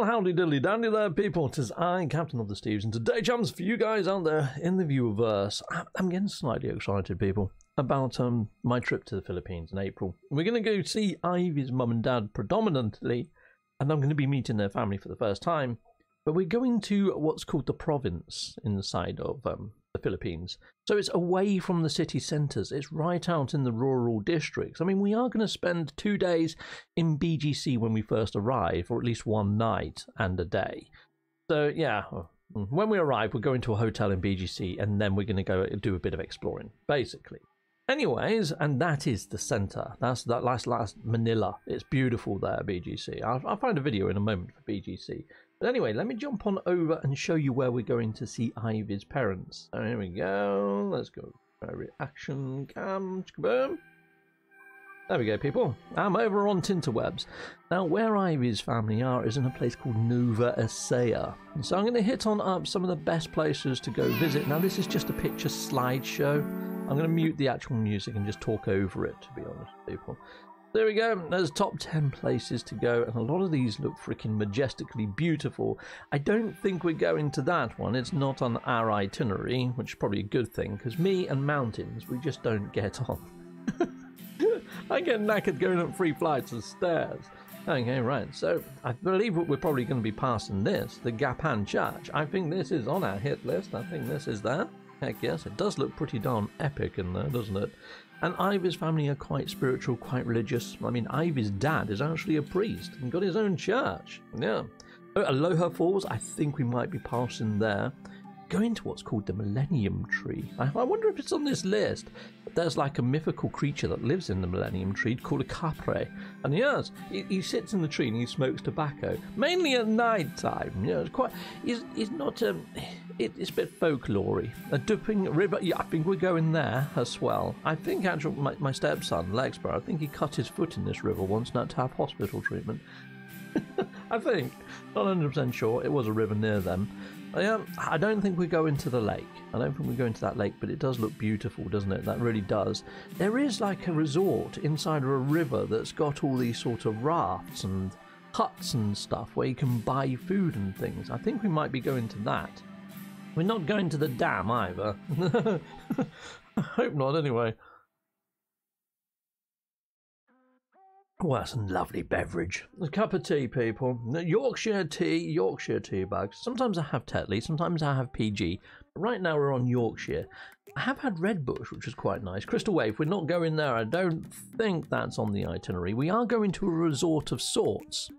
Well, howdy diddly dandy there, people. Tis I, Captain of the Steves, and today, chums, for you guys out there in the viewerverse, I'm getting slightly excited, people, about um my trip to the Philippines in April. We're going to go see Ivy's mum and dad predominantly, and I'm going to be meeting their family for the first time. But we're going to what's called the province inside of um, the Philippines. So it's away from the city centres. It's right out in the rural districts. I mean, we are going to spend two days in BGC when we first arrive, or at least one night and a day. So yeah, when we arrive, we're going to a hotel in BGC, and then we're going to go do a bit of exploring, basically. Anyways, and that is the center. That's that last last Manila. It's beautiful there, BGC. I'll, I'll find a video in a moment for BGC. But anyway, let me jump on over and show you where we're going to see Ivy's parents. So here we go. Let's go. Reaction cam. Boom. There we go, people. I'm over on Tinterwebs. Now, where Ivy's family are is in a place called Nueva Ecija. So I'm going to hit on up some of the best places to go visit. Now, this is just a picture slideshow. I'm going to mute the actual music and just talk over it, to be honest, people. There we go. There's top 10 places to go, and a lot of these look freaking majestically beautiful. I don't think we're going to that one. It's not on our itinerary, which is probably a good thing, because me and mountains, we just don't get on. I get knackered going up three flights of stairs. Okay, right. So I believe we're probably going to be passing this, the Gapan Church. I think this is on our hit list. I think this is there. Heck yes, it does look pretty darn epic in there, doesn't it? And Ivy's family are quite spiritual, quite religious. I mean, Ivy's dad is actually a priest and got his own church. Yeah. Oh, Aloha Falls, I think we might be passing there. Going to what's called the Millennium Tree. I, I wonder if it's on this list. There's like a mythical creature that lives in the Millennium Tree called a kapre. And yes, he, he sits in the tree and he smokes tobacco, mainly at night time. You know, it's quite. He's, he's not. Um, it, it's a bit folklore A dipping river. Yeah, I think we're going there as well. I think actually my, my stepson, Lexborough, I think he cut his foot in this river once had to have hospital treatment. I think. Not 100% sure. It was a river near them. Yeah, um, I don't think we go into the lake. I don't think we go into that lake, but it does look beautiful, doesn't it? That really does. There is like a resort inside of a river that's got all these sort of rafts and huts and stuff where you can buy food and things. I think we might be going to that. We're not going to the dam either. I hope not, anyway. Oh, that's a lovely beverage. A cup of tea, people. Yorkshire tea, Yorkshire tea bags. Sometimes I have Tetley, sometimes I have PG. But right now we're on Yorkshire. I have had Red Bush, which is quite nice. Crystal Wave, we're not going there. I don't think that's on the itinerary. We are going to a resort of sorts.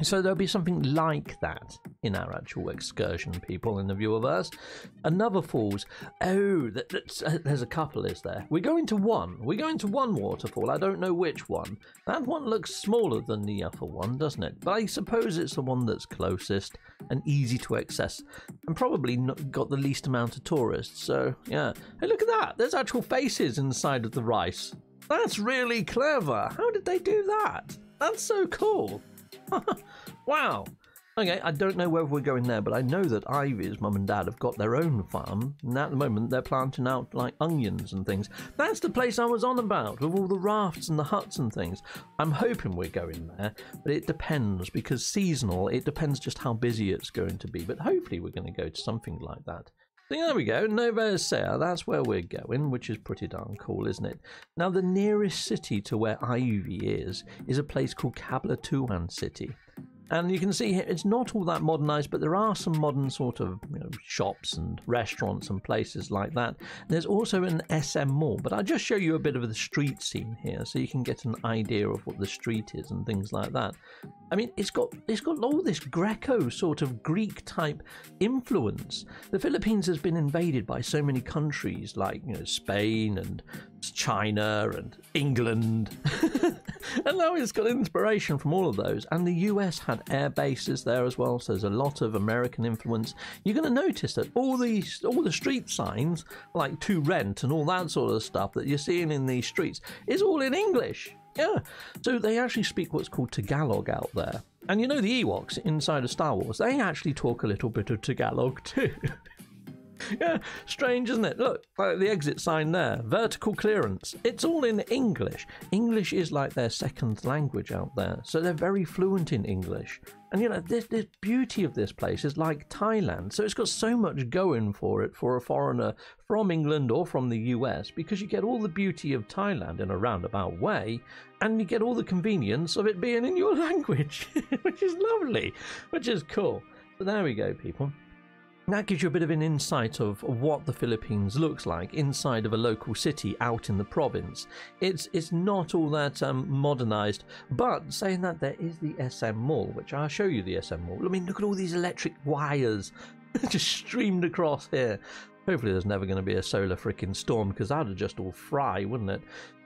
So there'll be something like that in our actual excursion, people in the viewerverse. Another falls. Oh, uh, there's a couple, is there? We're going to one. We're going to one waterfall. I don't know which one. That one looks smaller than the other one, doesn't it? But I suppose it's the one that's closest and easy to access, and probably got the least amount of tourists. So yeah. Hey, look at that. There's actual faces inside of the rice. That's really clever. How did they do that? That's so cool. wow. Okay, I don't know whether we're going there, but I know that Ivy's mum and dad have got their own farm, and at the moment they're planting out like onions and things. That's the place I was on about, with all the rafts and the huts and things. I'm hoping we're going there, but it depends because seasonal, it depends just how busy it's going to be. But hopefully we're going to go to something like that. There we go, Nova that's where we're going, which is pretty darn cool, isn't it? Now, the nearest city to where Ivy is, is a place called Cabanatuan City. And you can see it's not all that modernized, but there are some modern sort of you know, shops and restaurants and places like that. There's also an SM Mall, but I'll just show you a bit of the street scene here so you can get an idea of what the street is and things like that. I mean, it's got it's got all this Greco sort of Greek type influence. The Philippines has been invaded by so many countries like you know Spain and China and England, and now it's got inspiration from all of those. And the US had air bases there as well, so there's a lot of American influence. You're going to notice that all these all the street signs like to rent and all that sort of stuff that you're seeing in these streets is all in English. Yeah. So they actually speak what's called Tagalog out there. And you know the Ewoks inside of Star Wars, they actually talk a little bit of Tagalog too. yeah, strange, isn't it? Look, like the exit sign there, vertical clearance. It's all in English. English is like their second language out there, so they're very fluent in English. And you know, this, the beauty of this place is like Thailand, so it's got so much going for it for a foreigner from England or from the US because you get all the beauty of Thailand in a roundabout way, and you get all the convenience of it being in your language, which is lovely, which is cool. So there we go, people that gives you a bit of an insight of what the Philippines looks like inside of a local city out in the province. It's it's not all that um, modernized, but saying that there is the SM Mall, which I'll show you the SM Mall. I mean, look at all these electric wires just streamed across here. Hopefully, there's never going to be a solar freaking storm because that'd just all fry, wouldn't it?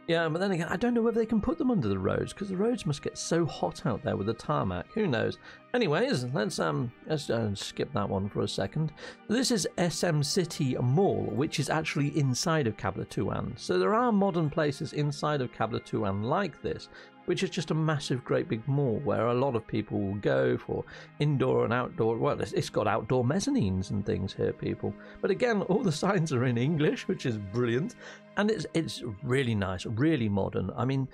Yeah, but then again, I don't know whether they can put them under the roads because the roads must get so hot out there with the tarmac. Who knows? Anyways, let's um let's uh, skip that one for a second. This is SM City Mall, which is actually inside of Cabanatuan. So there are modern places inside of Cabanatuan like this, which is just a massive, great big mall where a lot of people will go for indoor and outdoor. Well, it's got outdoor mezzanines and things here, people. But again, all the signs are in English, which is brilliant, and it's it's really nice, really modern. I mean,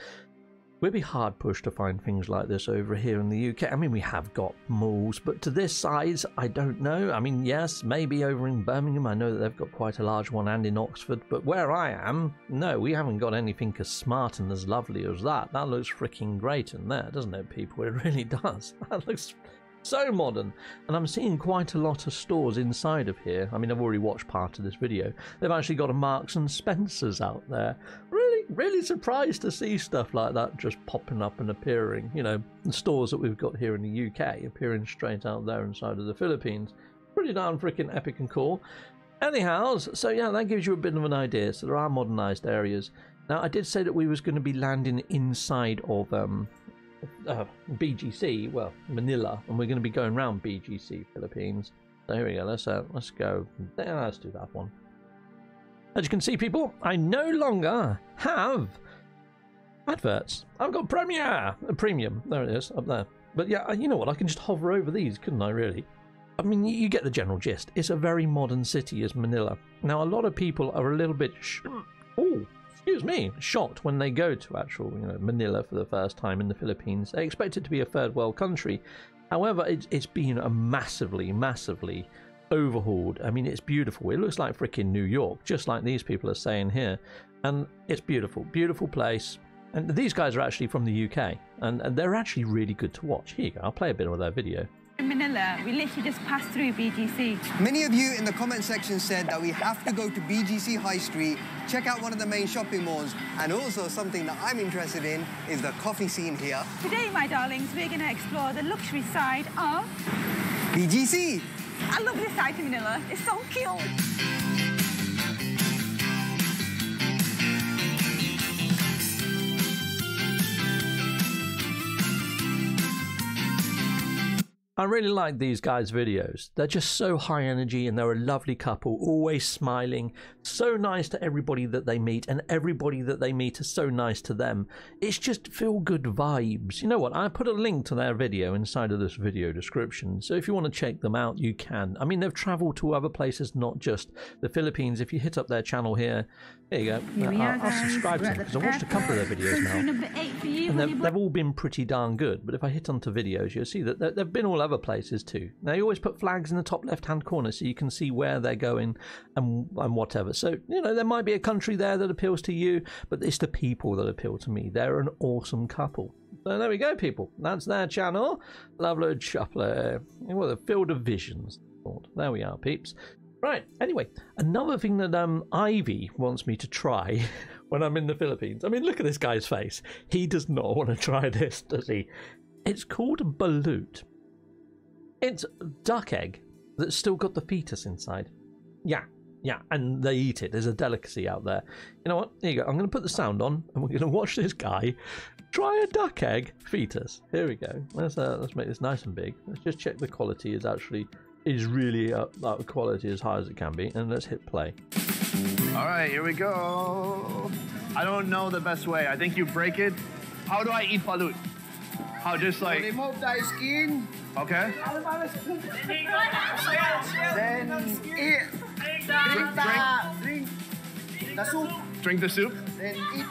We'd be hard pushed to find things like this over here in the UK. I mean, we have got malls, but to this size, I don't know. I mean, yes, maybe over in Birmingham, I know that they've got quite a large one, and in Oxford, but where I am, no, we haven't got anything as smart and as lovely as that. That looks freaking great in there, doesn't it, people? It really does. That looks so modern. And I'm seeing quite a lot of stores inside of here. I mean, I've already watched part of this video. They've actually got a Marks and Spencer's out there. Really, really surprised to see stuff like that just popping up and appearing. You know, the stores that we've got here in the UK appearing straight out there inside of the Philippines. Pretty darn freaking epic and cool. Anyhow, so yeah, that gives you a bit of an idea. So there are modernized areas. Now, I did say that we was going to be landing inside of um, uh, BGC, well, Manila, and we're going to be going around BGC Philippines. So here we go. Let's uh, let's go. Yeah, let's do that one. As you can see, people, I no longer have adverts. I've got Premiere, a premium. There it is, up there. But yeah, uh, you know what? I can just hover over these, couldn't I? Really? I mean, you get the general gist. It's a very modern city, as Manila. Now, a lot of people are a little bit. Sh- oh, excuse me, shocked when they go to actual you know, Manila for the first time in the Philippines. They expect it to be a third world country. However, it's been a massively, massively overhauled. I mean, it's beautiful. It looks like freaking New York, just like these people are saying here. And it's beautiful, beautiful place. And these guys are actually from the UK, and, and they're actually really good to watch. Here you go, I'll play a bit of their video. In Manila, we literally just passed through BGC. Many of you in the comment section said that we have to go to BGC High Street, check out one of the main shopping malls, and also something that I'm interested in is the coffee scene here. Today, my darlings, we're going to explore the luxury side of BGC. I love this side of Manila. It's so cute. I really like these guys' videos. They're just so high energy and they're a lovely couple, always smiling, so nice to everybody that they meet, and everybody that they meet is so nice to them. It's just feel good vibes. You know what? I put a link to their video inside of this video description, so if you want to check them out, you can. I mean, they've traveled to other places, not just the Philippines. If you hit up their channel here, there you go. I'll, I'll subscribe to them because I watched a couple of their videos now. Country number eight for you, And they've, they've all been pretty darn good. But if I hit onto videos, you'll see that they- they've been all other places too. Now, you always put flags in the top left hand corner so you can see where they're going and, and whatever. So, you know, there might be a country there that appeals to you, but it's the people that appeal to me. They're an awesome couple. So there we go, people. That's their channel. Lovely Chupler. Well, the Field of Visions. There we are, peeps. Right. Anyway, another thing that um Ivy wants me to try when I'm in the Philippines. I mean, look at this guy's face. He does not want to try this, does he? It's called balut. It's duck egg that's still got the fetus inside. Yeah, yeah, and they eat it. There's a delicacy out there. You know what? Here you go. I'm going to put the sound on, and we're going to watch this guy try a duck egg fetus. Here we go. Let's uh, let's make this nice and big. Let's just check the quality is actually is really uh, uh, quality as high as it can be, and let's hit play. All right, here we go. I don't know the best way. I think you break it. How do I eat balut? How just like Remove the skin, okay? then eat. Drink the, drink the soup, Drink the soup. then eat.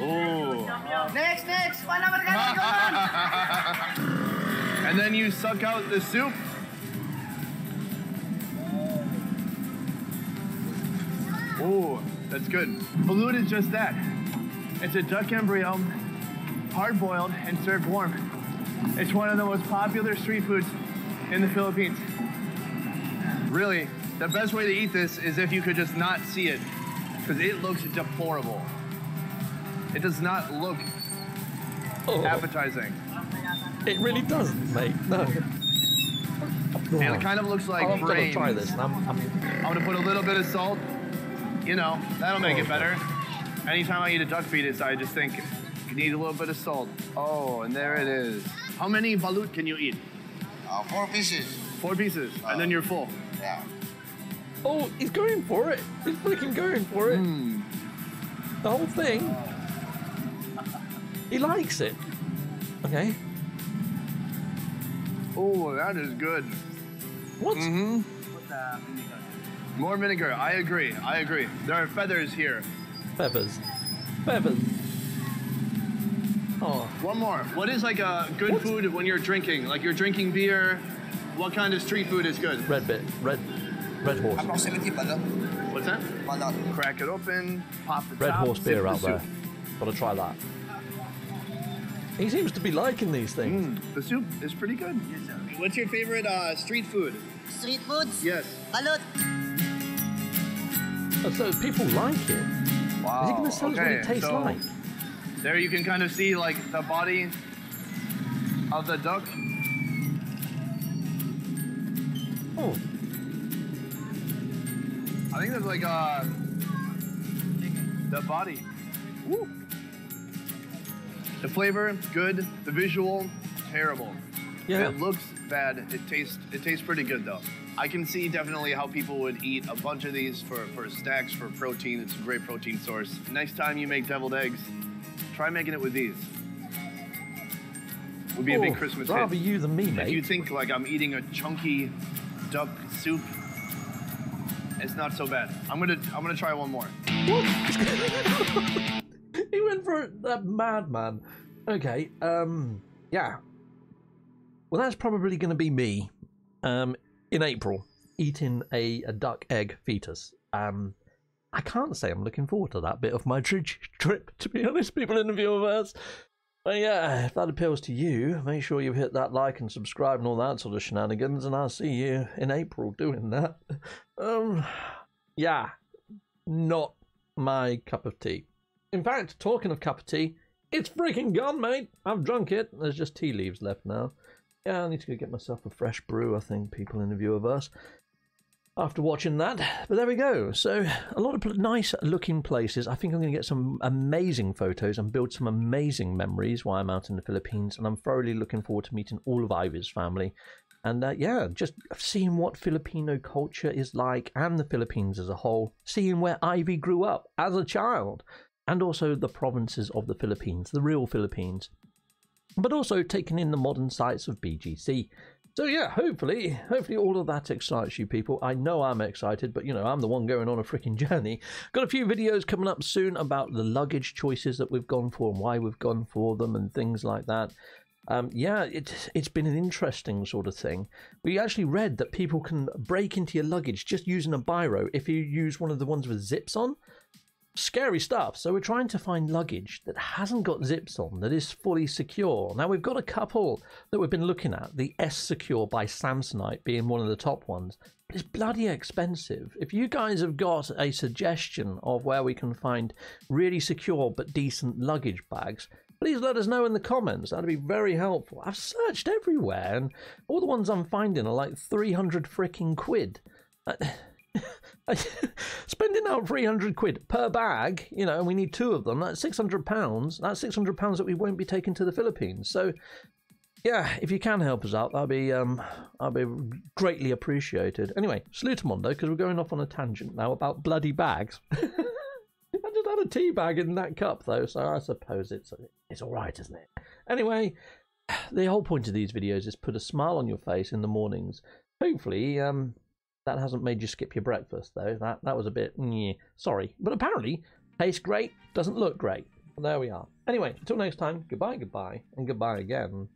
Ooh. Next, next. One number guys, go on. And then you suck out the soup. Ooh, that's good. Balut is just that. It's a duck embryo, hard boiled and served warm. It's one of the most popular street foods in the Philippines. Really, the best way to eat this is if you could just not see it, because it looks deplorable. It does not look Oh, appetizing. it really doesn't, mate. No. And it kind of looks like I'm gonna try this. I'm, I'm, I'm gonna put a little bit of salt. You know, that'll make Oh, it better. Anytime I eat a duck fetus, I just think you need a little bit of salt. Oh, and there it is. How many balut can you eat? Uh, four pieces. Four pieces, and then you're full. Yeah. oh, he's going for it. He's freaking going for it. Hmm. The whole thing. He likes it. Okay. Oh, that is good. What? Mm-hmm. More vinegar. I agree. I agree. There are feathers here. Feathers. Feathers. Oh, One more. What is like a good What? food when you're drinking? Like you're drinking beer. What kind of street food is good? red bit. Red. Red horse. Approximately balot. What's that? Balot. Crack it open. Pop the Red top, horse sip beer the out there. soup. Gotta try that. He seems to be liking these things. Mm, the soup is pretty good. Yes, What's your favorite uh, street food? Street foods? Yes. Balut. So people like it. Wow. Is he gonna tell us what it okay, tastes so like? There you can kind of see like the body of the duck. Oh, I think that's like uh the body. Woo. The flavor good. The visual terrible. yeah. It looks bad. It tastes it tastes pretty good though. I can see definitely how people would eat a bunch of these for, for snacks for protein. It's a great protein source. Next time you make deviled eggs, try making it with these. Would be a big Christmas rather hit. you than me, mate. If you think like I'm eating a chunky duck soup, it's not so bad. I'm gonna I'm gonna try one more. What? he went for that madman. Okay, um, yeah. Well, that's probably going to be me, um, in April, eating a, a duck egg fetus. Um, I can't say I'm looking forward to that bit of my tri- trip, to be honest, people in the viewerverse. But yeah, if that appeals to you, make sure you hit that like and subscribe and all that sort of shenanigans, and I'll see you in April doing that. Um, yeah, not my cup of tea. In fact, talking of cup of tea, it's freaking gone, mate. I've drunk it. There's just tea leaves left now. Yeah, I need to go get myself a fresh brew, I think, people in the viewerverse. After watching that. But there we go. So, a lot of nice looking places. I think I'm going to get some amazing photos and build some amazing memories while I'm out in the Philippines. And I'm thoroughly looking forward to meeting all of Ivy's family. And uh, yeah, just seeing what Filipino culture is like and the Philippines as a whole, seeing where Ivy grew up as a child, and also the provinces of the Philippines, the real Philippines, but also taking in the modern sights of BGC. So yeah, hopefully, hopefully all of that excites you people. I know I'm excited, but you know, I'm the one going on a freaking journey. Got a few videos coming up soon about the luggage choices that we've gone for and why we've gone for them and things like that. Um, yeah, it's it's been an interesting sort of thing. We actually read that people can break into your luggage just using a biro if you use one of the ones with zips on. Scary stuff. So we're trying to find luggage that hasn't got zips on, that is fully secure. Now we've got a couple that we've been looking at. The S Secure by Samsonite being one of the top ones. It's bloody expensive. If you guys have got a suggestion of where we can find really secure but decent luggage bags, please let us know in the comments. That'd be very helpful. I've searched everywhere, and all the ones I'm finding are like 300 freaking quid. Uh, Spending out 300 quid per bag, you know, and we need two of them, that's 600 pounds. That's 600 pounds that we won't be taking to the Philippines. So, yeah, if you can help us out, that'd be um, that'd be greatly appreciated. Anyway, salutamondo, because we're going off on a tangent now about bloody bags. I just had a tea bag in that cup though, so I suppose it's it's all right, isn't it? Anyway, the whole point of these videos is put a smile on your face in the mornings. Hopefully, um, That hasn't made you skip your breakfast, though. That that was a bit. Sorry. But apparently, tastes great, doesn't look great. There we are. Anyway, until next time, goodbye, goodbye, and goodbye again.